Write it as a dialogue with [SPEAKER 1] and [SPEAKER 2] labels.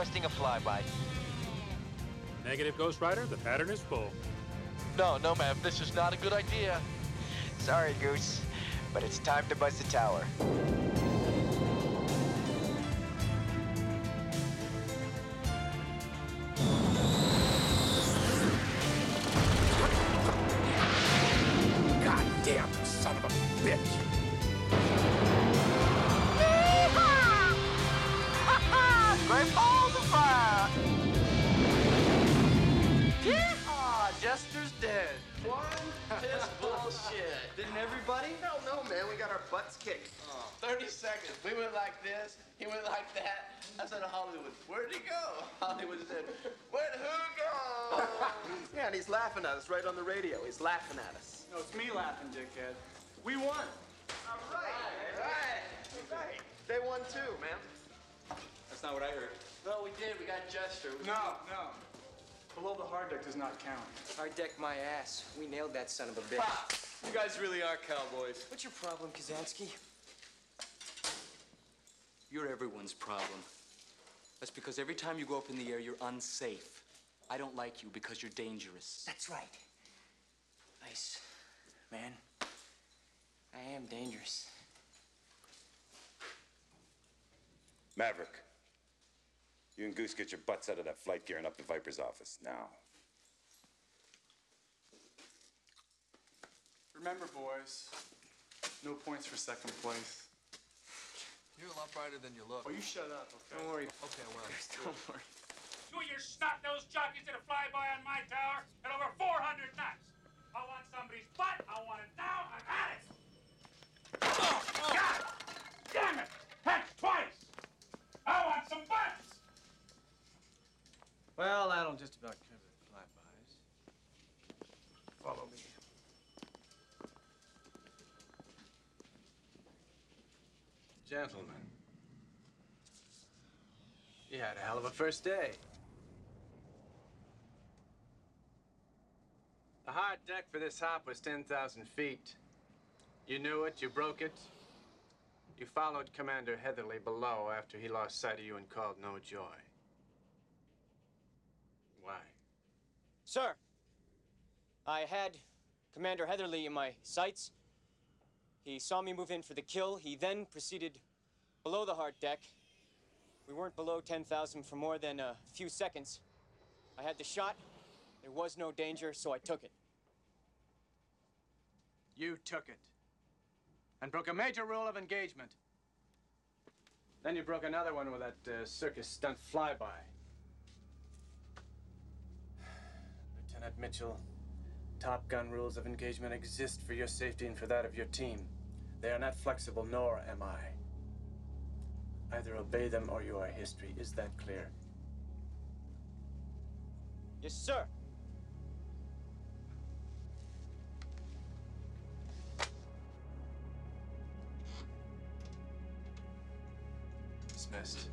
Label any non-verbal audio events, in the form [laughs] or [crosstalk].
[SPEAKER 1] requesting a flyby.
[SPEAKER 2] Negative, Ghost Rider. The pattern is full.
[SPEAKER 3] No, no, ma'am. This is not a good idea.
[SPEAKER 4] Sorry, Goose, but it's time to buzz the tower.
[SPEAKER 5] Goddamn son of a bitch!
[SPEAKER 3] Great [laughs] balls Yeehaw! Jester's dead.
[SPEAKER 6] One piss [laughs] bullshit. Didn't everybody?
[SPEAKER 7] Hell no, man. We got our butts kicked.
[SPEAKER 6] 30 seconds. We went like this. He went like that. I said to Hollywood, where'd he go? [laughs] Hollywood said, where'd who go? [laughs]
[SPEAKER 7] Yeah, and he's laughing at us right on the radio. He's laughing at us.
[SPEAKER 8] No, it's me laughing, dickhead. We won.
[SPEAKER 7] All right. Right. Right. They won too, man.
[SPEAKER 8] That's not what I heard.
[SPEAKER 6] No, we did. We got Jester. We-
[SPEAKER 8] No, no. Below the hard deck does not count.
[SPEAKER 4] Hard deck my ass. We nailed that son of a bitch.
[SPEAKER 6] Ha! You guys really are cowboys.
[SPEAKER 4] What's your problem, Kazansky?
[SPEAKER 9] You're everyone's problem. That's because every time you go up in the air, you're unsafe. I don't like you because you're dangerous.
[SPEAKER 4] That's right. Nice, man. I am dangerous.
[SPEAKER 5] Maverick, you and Goose get your butts out of that flight gear and up to Viper's office now.
[SPEAKER 8] Remember, boys, no points for second place.
[SPEAKER 6] You're a lot brighter than you look.
[SPEAKER 8] Oh, you shut up, okay?
[SPEAKER 4] Don't worry.
[SPEAKER 6] Okay, well.
[SPEAKER 4] Don't worry.
[SPEAKER 2] You and your snot-nosed jockeys did a flyby on my tower at over 400 knots. I want somebody's butt. I want it now. I've had it. God damn it! Heck, twice. I want some butts.
[SPEAKER 8] Well, that'll just about cover the flybys. Follow me. Gentlemen, you had a hell of a first day. The hard deck for this hop was 10,000 feet. You knew it, you broke it. You followed Commander Heatherly below after he lost sight of you and called no joy. Why?
[SPEAKER 4] Sir, I had Commander Heatherly in my sights. He saw me move in for the kill. He then proceeded below the hard deck. We weren't below 10,000 for more than a few seconds. I had the shot. There was no danger, so I took it.
[SPEAKER 8] You took it. And broke a major rule of engagement. Then you broke another one with that uh, circus stunt flyby. Lieutenant Mitchell, Top Gun rules of engagement exist for your safety and for that of your team. They are not flexible, nor am I. Either obey them or you are history. Is that clear?
[SPEAKER 4] Yes, sir.
[SPEAKER 8] Dismissed.